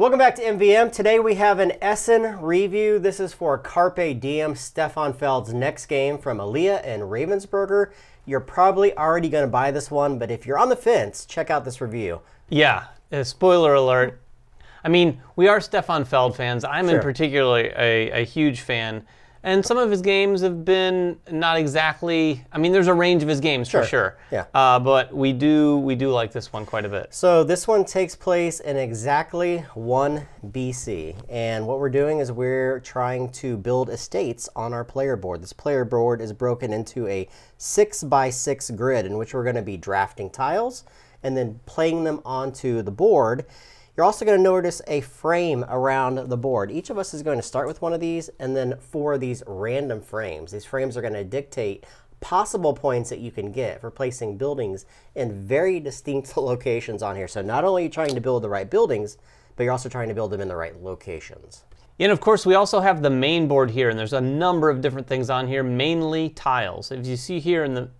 Welcome back to MVM. Today we have an Essen review. This is for Carpe Diem Stefan Feld's next game from Alea and Ravensburger. You're probably already going to buy this one, but if you're on the fence, check out this review. Yeah, uh, spoiler alert. I mean, we are Stefan Feld fans. I'm Sure. in particular a, a huge fan. And some of his games have been not exactly. I mean, there's a range of his games Sure. for sure. Yeah. Uh, but we do we do like this one quite a bit. So this one takes place in exactly 1 BC. And what we're doing is we're trying to build estates on our player board. This player board is broken into a 6 by 6 grid in which we're going to be drafting tiles and then playing them onto the board. You're also going to notice a frame around the board. Each of us is going to start with one of these and then four of these random frames. These frames are going to dictate possible points that you can get for placing buildings in very distinct locations on here. So not only are you trying to build the right buildings, but you're also trying to build them in the right locations. And of course, we also have the main board here, and there's a number of different things on here, mainly tiles. If you see here in the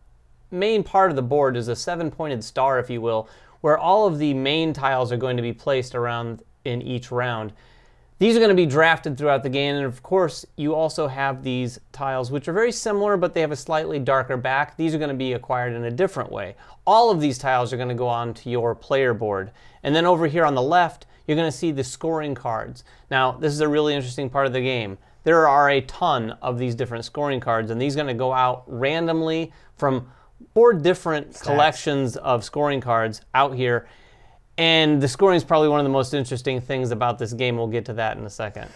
main part of the board is a seven-pointed star, if you will, where all of the main tiles are going to be placed around in each round. These are going to be drafted throughout the game, and of course, you also have these tiles, which are very similar, but they have a slightly darker back. These are going to be acquired in a different way. All of these tiles are going to go onto your player board. And then over here on the left, you're going to see the scoring cards. Now, this is a really interesting part of the game. There are a ton of these different scoring cards, and these are going to go out randomly from four different collections of scoring cards out here. And the scoring is probably one of the most interesting things about this game. We'll get to that in a second.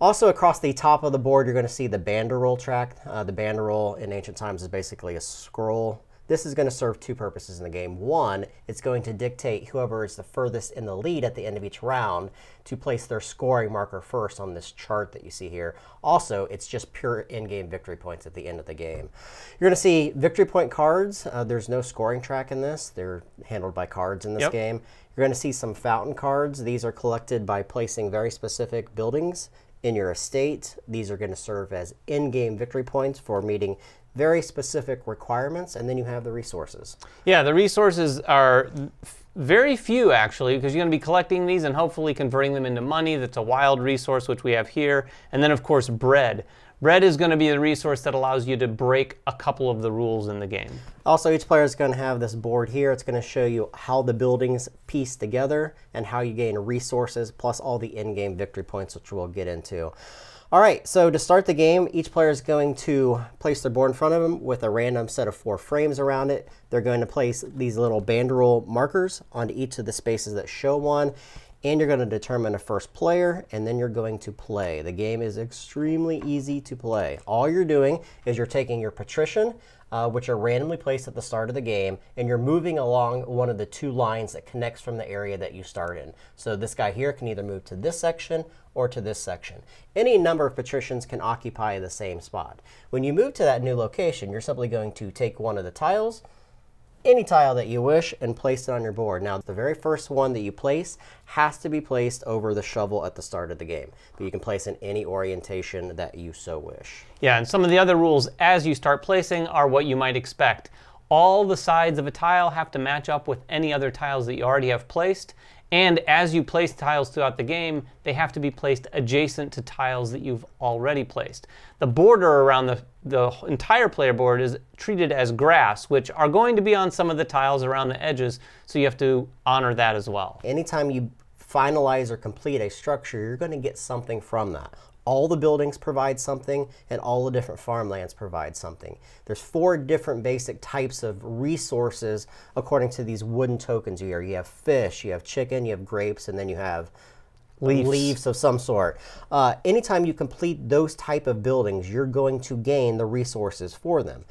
Also across the top of the board, you're going to see the banderole track. Uh, the banderole in ancient times is basically a scroll. This is going to serve two purposes in the game. One, it's going to dictate whoever is the furthest in the lead at the end of each round to place their scoring marker first on this chart that you see here. Also, it's just pure in-game victory points at the end of the game. You're going to see victory point cards. Uh, there's no scoring track in this. They're handled by cards in this Yep. game. You're going to see some fountain cards. These are collected by placing very specific buildings in your estate. These are going to serve as in-game victory points for meeting very specific requirements, and then you have the resources. Yeah, the resources are very few actually, because you're going to be collecting these and hopefully converting them into money. That's a wild resource, which we have here. And then, of course, bread. Bread is going to be the resource that allows you to break a couple of the rules in the game. Also, each player is going to have this board here. It's going to show you how the buildings piece together and how you gain resources, plus all the in-game victory points, which we'll get into. All right, so to start the game, each player is going to place their board in front of them with a random set of four frames around it. They're going to place these little banderole markers onto each of the spaces that show one, and you're going to determine a first player, and then you're going to play. The game is extremely easy to play. All you're doing is you're taking your patrician, uh, which are randomly placed at the start of the game, and you're moving along one of the two lines that connects from the area that you start in. So this guy here can either move to this section or to this section. Any number of patricians can occupy the same spot. When you move to that new location, you're simply going to take one of the tiles, any tile that you wish and place it on your board. Now, the very first one that you place has to be placed over the shovel at the start of the game, but you can place in any orientation that you so wish. Yeah, and some of the other rules as you start placing are what you might expect. All the sides of a tile have to match up with any other tiles that you already have placed. And as you place tiles throughout the game, they have to be placed adjacent to tiles that you've already placed. The border around the, the entire player board is treated as grass, which are going to be on some of the tiles around the edges, so you have to honor that as well. Anytime you finalize or complete a structure, you're going to get something from that. All the buildings provide something, and all the different farmlands provide something. There's four different basic types of resources according to these wooden tokens here. You have fish, you have chicken, you have grapes, and then you have Leaves. leaves of some sort. Uh, anytime you complete those type of buildings, you're going to gain the resources for them.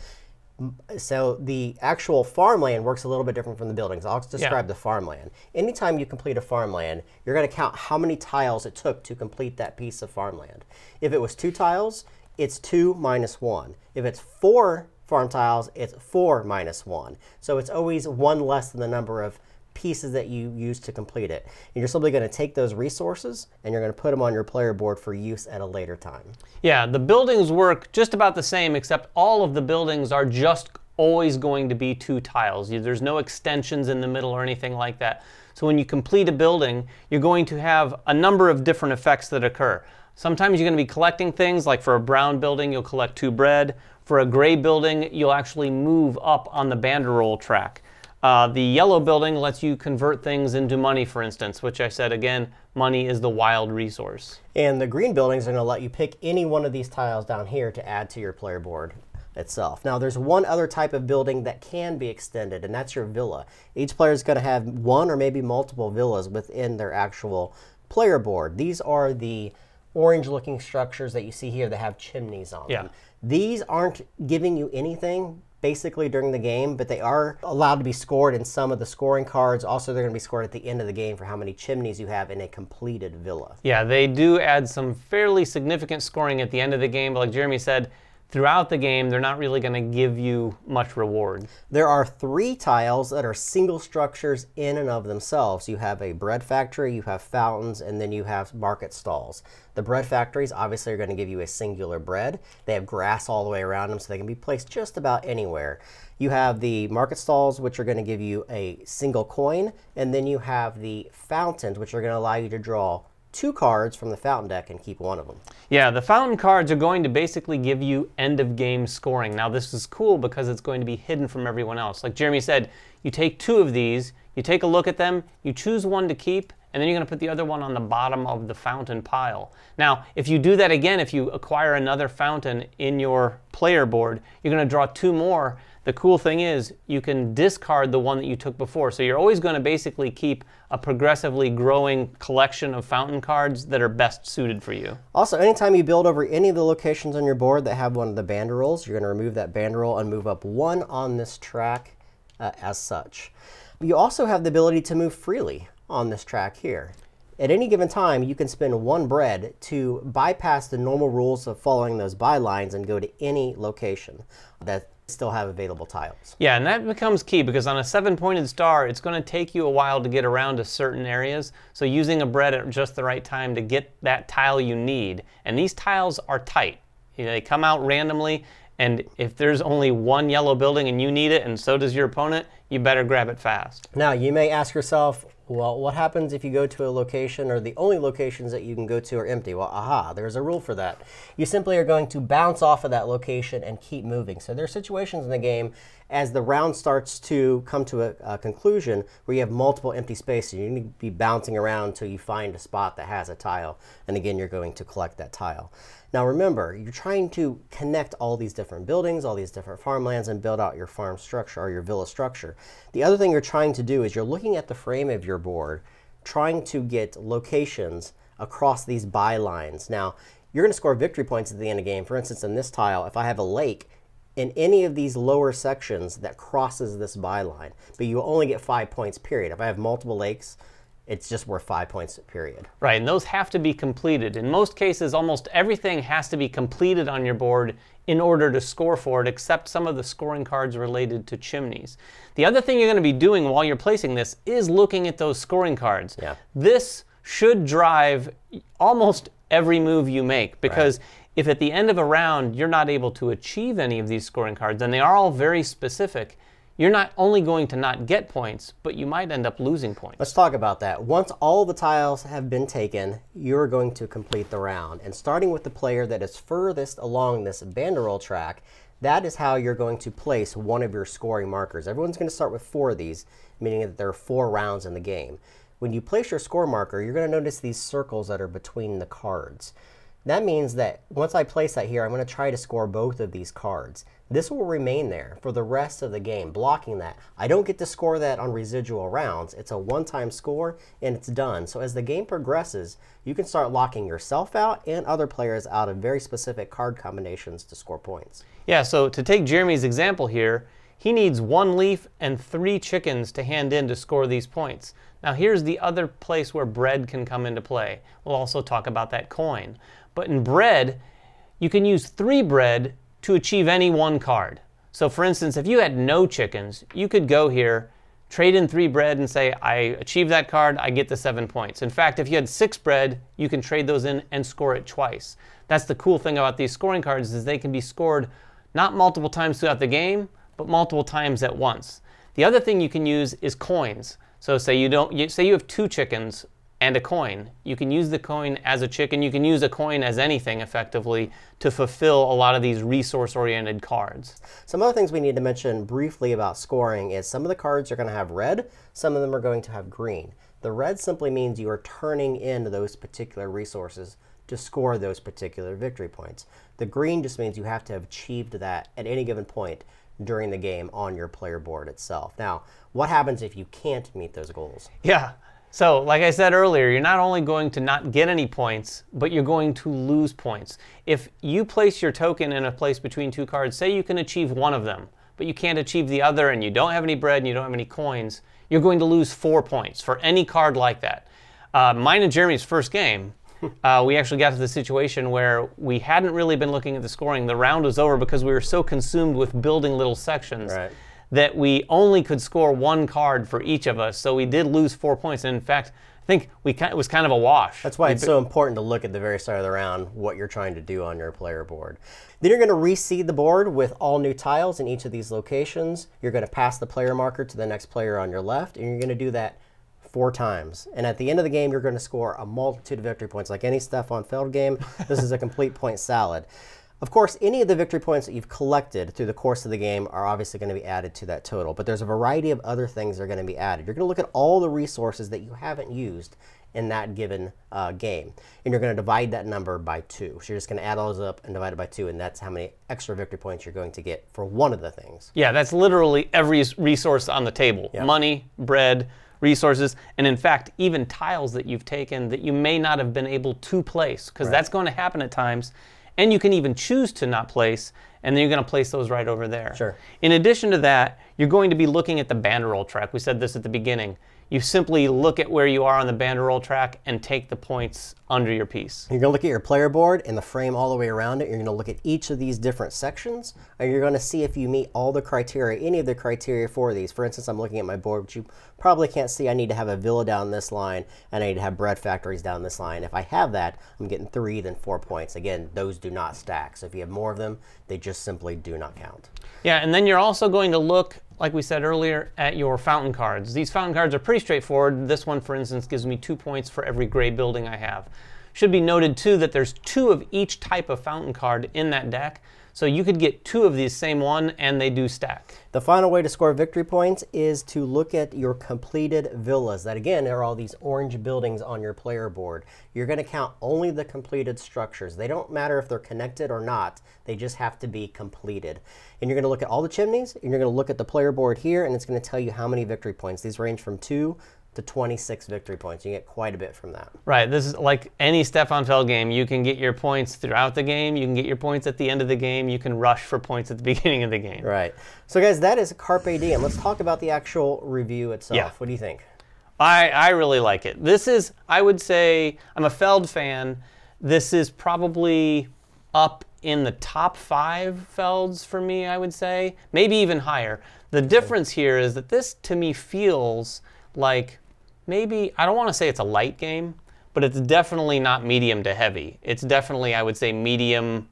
So the actual farmland works a little bit different from the buildings. I'll describe the farmland. Anytime you complete a farmland, you're going to count how many tiles it took to complete that piece of farmland. If it was two tiles, it's two minus one. If it's four farm tiles, it's four minus one. So it's always one less than the number of pieces that you use to complete it. And you're simply going to take those resources and you're going to put them on your player board for use at a later time. Yeah, the buildings work just about the same, except all of the buildings are just always going to be two tiles. There's no extensions in the middle or anything like that. So when you complete a building, you're going to have a number of different effects that occur. Sometimes you're going to be collecting things, like for a brown building, you'll collect two bread. For a gray building, you'll actually move up on the banderole track. Uh, the yellow building lets you convert things into money, for instance, which I said again, money is the wild resource. And the green buildings are going to let you pick any one of these tiles down here to add to your player board itself. Now, there's one other type of building that can be extended, and that's your villa. Each player is going to have one or maybe multiple villas within their actual player board. These are the orange looking structures that you see here that have chimneys on yeah. them. These aren't giving you anything basically during the game, but they are allowed to be scored in some of the scoring cards. Also, they're going to be scored at the end of the game for how many chimneys you have in a completed villa. Yeah, they do add some fairly significant scoring at the end of the game, but like Jeremy said, throughout the game, they're not really going to give you much reward. There are three tiles that are single structures in and of themselves. You have a bread factory, you have fountains, and then you have market stalls. The bread factories obviously are going to give you a singular bread. They have grass all the way around them, so they can be placed just about anywhere. You have the market stalls, which are going to give you a single coin, and then you have the fountains, which are going to allow you to draw two cards from the fountain deck and keep one of them. Yeah, the fountain cards are going to basically give you end of game scoring. Now this is cool because it's going to be hidden from everyone else. Like Jeremy said, you take two of these, you take a look at them, you choose one to keep, and then you're going to put the other one on the bottom of the fountain pile. Now, if you do that again, if you acquire another fountain in your player board, you're going to draw two more the cool thing is you can discard the one that you took before. So you're always going to basically keep a progressively growing collection of fountain cards that are best suited for you. Also, anytime you build over any of the locations on your board that have one of the banderoles, you're going to remove that banderole and move up one on this track uh, as such. You also have the ability to move freely on this track here. At any given time, you can spend one bread to bypass the normal rules of following those bylines and go to any location that still have available tiles. Yeah, and that becomes key because on a seven-pointed star, it's going to take you a while to get around to certain areas. So using a bread at just the right time to get that tile you need. And these tiles are tight. You know, they come out randomly, and if there's only one yellow building and you need it, and so does your opponent, you better grab it fast. Now, you may ask yourself, well, what happens if you go to a location or the only locations that you can go to are empty? Well, aha, there's a rule for that. You simply are going to bounce off of that location and keep moving. So there are situations in the game as the round starts to come to a, a conclusion where you have multiple empty spaces. You need to be bouncing around until you find a spot that has a tile. And again, you're going to collect that tile. Now remember, you're trying to connect all these different buildings, all these different farmlands, and build out your farm structure or your villa structure. The other thing you're trying to do is you're looking at the frame of your board, trying to get locations across these bylines. Now, you're going to score victory points at the end of the game. For instance, in this tile, if I have a lake, in any of these lower sections that crosses this byline, but you only get five points, period. If I have multiple lakes, it's just worth five points period. Right, and those have to be completed. In most cases, almost everything has to be completed on your board in order to score for it, except some of the scoring cards related to chimneys. The other thing you're going to be doing while you're placing this is looking at those scoring cards. Yeah. This should drive almost every move you make because right. if at the end of a round you're not able to achieve any of these scoring cards, and they are all very specific, you're not only going to not get points, but you might end up losing points. Let's talk about that. Once all the tiles have been taken, you're going to complete the round. And starting with the player that is furthest along this banderole track, that is how you're going to place one of your scoring markers. Everyone's going to start with four of these, meaning that there are four rounds in the game. When you place your score marker, you're going to notice these circles that are between the cards. That means that once I place that here, I'm going to try to score both of these cards. This will remain there for the rest of the game, blocking that. I don't get to score that on residual rounds. It's a one-time score, and it's done. So as the game progresses, you can start locking yourself out and other players out of very specific card combinations to score points. Yeah, so to take Jeremy's example here, he needs one leaf and three chickens to hand in to score these points. Now here's the other place where bread can come into play. We'll also talk about that coin. But in bread, you can use three bread to achieve any one card. So for instance, if you had no chickens, you could go here, trade in three bread and say, I achieve that card, I get the seven points. In fact, if you had six bread, you can trade those in and score it twice. That's the cool thing about these scoring cards is they can be scored not multiple times throughout the game, but multiple times at once. The other thing you can use is coins. So say you don't you, say you have two chickens and a coin. You can use the coin as a chicken. You can use a coin as anything effectively to fulfill a lot of these resource oriented cards. Some other things we need to mention briefly about scoring is some of the cards are going to have red, some of them are going to have green. The red simply means you are turning in those particular resources to score those particular victory points. The green just means you have to have achieved that at any given point during the game on your player board itself. Now, what happens if you can't meet those goals? Yeah. So, like I said earlier, you're not only going to not get any points, but you're going to lose points. If you place your token in a place between two cards, say you can achieve one of them, but you can't achieve the other, and you don't have any bread and you don't have any coins, you're going to lose four points for any card like that. Uh, mine and Jeremy's first game, uh, we actually got to the situation where we hadn't really been looking at the scoring. The round was over because we were so consumed with building little sections. Right that we only could score one card for each of us. So we did lose four points. And in fact, I think we it was kind of a wash. That's why it's so important to look at the very start of the round what you're trying to do on your player board. Then you're going to reseed the board with all new tiles in each of these locations. You're going to pass the player marker to the next player on your left, and you're going to do that four times. And at the end of the game, you're going to score a multitude of victory points. Like any Stefan Feld game, this is a complete point salad. Of course, any of the victory points that you've collected through the course of the game are obviously going to be added to that total, but there's a variety of other things that are going to be added. You're going to look at all the resources that you haven't used in that given uh, game, and you're going to divide that number by two. So you're just going to add all those up and divide it by two, and that's how many extra victory points you're going to get for one of the things. Yeah, that's literally every resource on the table yep. money, bread, resources, and in fact, even tiles that you've taken that you may not have been able to place, because right. that's going to happen at times and you can even choose to not place, and then you're going to place those right over there. Sure. In addition to that, you're going to be looking at the banderole track. We said this at the beginning you simply look at where you are on the banderole track and take the points under your piece. You're going to look at your player board and the frame all the way around it. You're going to look at each of these different sections, and you're going to see if you meet all the criteria, any of the criteria for these. For instance, I'm looking at my board, which you probably can't see. I need to have a villa down this line, and I need to have bread factories down this line. If I have that, I'm getting three, then four points. Again, those do not stack. So if you have more of them, they just simply do not count. Yeah, and then you're also going to look like we said earlier, at your fountain cards. These fountain cards are pretty straightforward. This one, for instance, gives me two points for every gray building I have. Should be noted, too, that there's two of each type of fountain card in that deck. So you could get two of these same one, and they do stack. The final way to score victory points is to look at your completed villas. That again are all these orange buildings on your player board. You're going to count only the completed structures. They don't matter if they're connected or not. They just have to be completed. And you're going to look at all the chimneys, and you're going to look at the player board here, and it's going to tell you how many victory points. These range from two to 26 victory points. You get quite a bit from that. Right. This is like any Stefan Feld game. You can get your points throughout the game. You can get your points at the end of the game. You can rush for points at the beginning of the game. Right. So, guys, that is Carpe Diem. Let's talk about the actual review itself. Yeah. What do you think? I, I really like it. This is, I would say, I'm a Feld fan. This is probably up in the top five Felds for me, I would say. Maybe even higher. The difference here is that this, to me, feels like maybe, I don't want to say it's a light game, but it's definitely not medium to heavy. It's definitely, I would say, medium,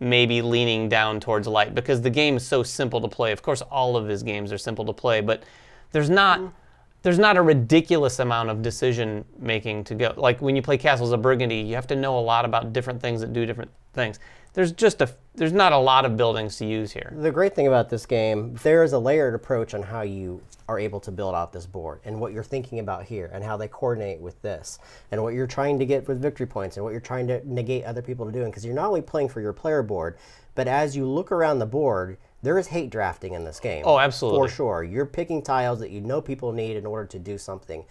maybe leaning down towards light because the game is so simple to play. Of course, all of his games are simple to play, but there's not. Mm. There's not a ridiculous amount of decision making to go. Like when you play Castles of Burgundy, you have to know a lot about different things that do different things. There's just a there's not a lot of buildings to use here. The great thing about this game, there is a layered approach on how you are able to build out this board and what you're thinking about here and how they coordinate with this and what you're trying to get with victory points and what you're trying to negate other people to doing because you're not only playing for your player board, but as you look around the board, there is hate drafting in this game. Oh, absolutely. For sure. You're picking tiles that you know people need in order to do something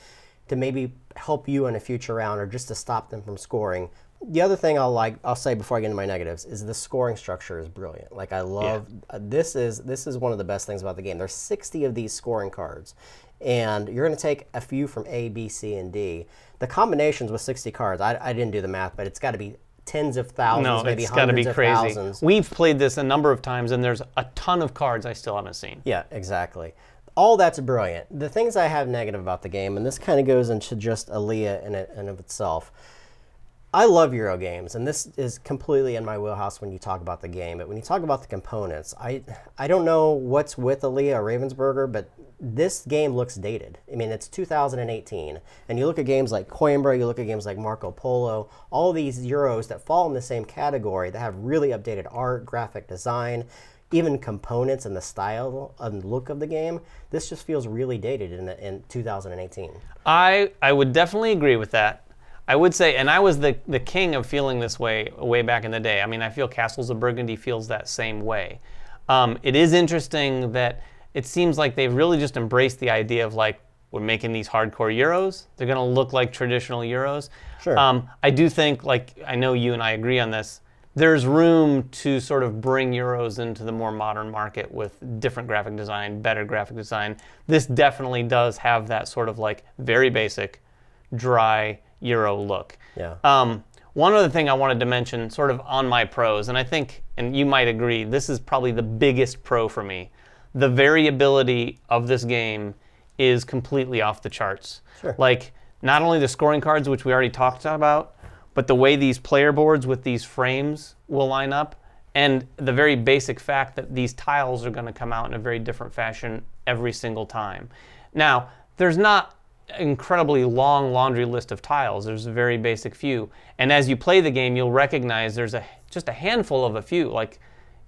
to maybe help you in a future round or just to stop them from scoring the other thing I'll like I'll say before I get into my negatives is the scoring structure is brilliant. Like I love yeah. uh, this is this is one of the best things about the game. There's 60 of these scoring cards, and you're going to take a few from A, B, C, and D. The combinations with 60 cards, I, I didn't do the math, but it's got to be tens of thousands, no, maybe it's hundreds be of crazy. thousands. We've played this a number of times, and there's a ton of cards I still haven't seen. Yeah, exactly. All that's brilliant. The things I have negative about the game, and this kind of goes into just Alea in, it, in of itself I love Euro games, and this is completely in my wheelhouse when you talk about the game. But when you talk about the components, I I don't know what's with or Ravensburger, but this game looks dated. I mean, it's 2018, and you look at games like Coimbra, you look at games like Marco Polo, all these Euros that fall in the same category that have really updated art, graphic design, even components and the style and look of the game. This just feels really dated in, in 2018. I I would definitely agree with that. I would say, and I was the, the king of feeling this way way back in the day. I mean, I feel Castles of Burgundy feels that same way. Um, it is interesting that it seems like they've really just embraced the idea of like, we're making these hardcore Euros. They're going to look like traditional Euros. Sure. Um, I do think, like, I know you and I agree on this. There's room to sort of bring Euros into the more modern market with different graphic design, better graphic design. This definitely does have that sort of like very basic, dry Euro look. Yeah. Um, one other thing I wanted to mention, sort of on my pros, and I think, and you might agree, this is probably the biggest pro for me. The variability of this game is completely off the charts. Sure. Like, not only the scoring cards, which we already talked about, but the way these player boards with these frames will line up, and the very basic fact that these tiles are going to come out in a very different fashion every single time. Now, there's not incredibly long laundry list of tiles. There's a very basic few. And as you play the game, you'll recognize there's a just a handful of a few, like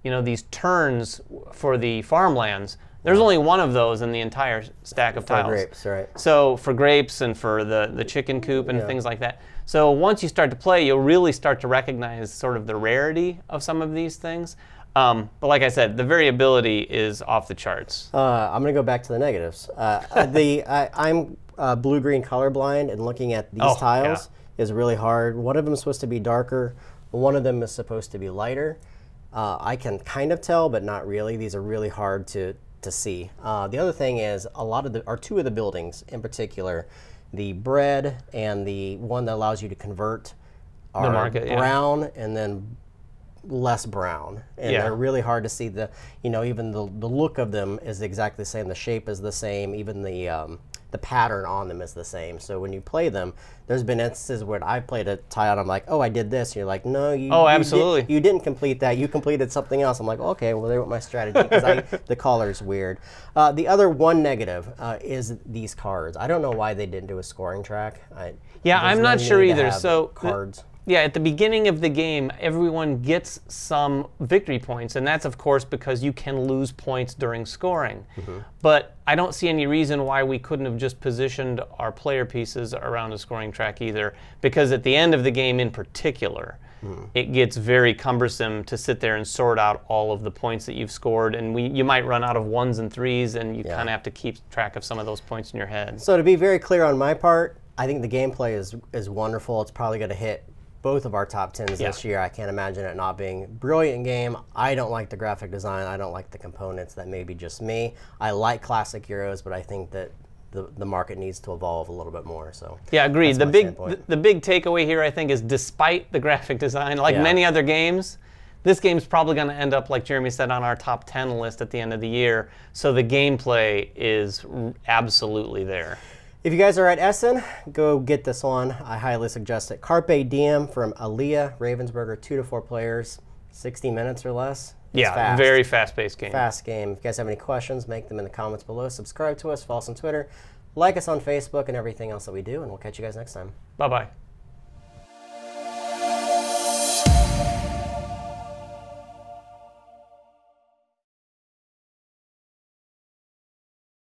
you know these turns for the farmlands. There's only one of those in the entire stack of For tiles. For grapes, right? So for grapes and for the, the chicken coop and Yeah. things like that. So once you start to play, you'll really start to recognize sort of the rarity of some of these things. Um, but like I said, the variability is off the charts. Uh, I'm going to go back to the negatives. Uh, the I, I'm uh, blue green colorblind, and looking at these Oh, tiles is really hard. One of them is supposed to be darker. One of them is supposed to be lighter. Uh, I can kind of tell, but not really. These are really hard to to see. Uh, the other thing is a lot of the, or two of the buildings in particular, the bread and the one that allows you to convert are market, yeah. brown and then less brown and Yeah. they're really hard to see the you know even the, the look of them is exactly the same the shape is the same even the um, the pattern on them is the same. So when you play them there's been instances where i played a tile and i'm like oh i did this. And you're like no you Oh, you did- absolutely. you didn't complete that. You completed something else. I'm like okay well there went my strategy because the color's weird. Uh, the other one negative uh, is these cards. I don't know why they didn't do a scoring track. I, Yeah, I'm no not sure either. So cards Yeah, at the beginning of the game, everyone gets some victory points, and that's of course because you can lose points during scoring. Mm-hmm. But I don't see any reason why we couldn't have just positioned our player pieces around a scoring track either, because at the end of the game in particular, mm. it gets very cumbersome to sit there and sort out all of the points that you've scored, and we, you might run out of ones and threes, and you kind of have to keep track of some of those points in your head. So to be very clear on my part, I think the gameplay is is wonderful. It's probably going to hit both of our top tens Yeah. this year. I can't imagine it not being brilliant game. I don't like the graphic design. I don't like the components. That may be just me. I like classic Euros, but I think that the, the market needs to evolve a little bit more. So Yeah, agreed. The big the, the big takeaway here, I think, is despite the graphic design, like Yeah. many other games, this game's probably going to end up, like Jeremy said, on our top 10 list at the end of the year. So the gameplay is absolutely there. If you guys are at Essen, go get this one. I highly suggest it. Carpe Diem from Alea Ravensburger, two to four players, 60 minutes or less. It's yeah, fast. very fast-paced game. fast game. If you guys have any questions, make them in the comments below. Subscribe to us, follow us on Twitter, like us on Facebook, and everything else that we do, and we'll catch you guys next time. Bye bye.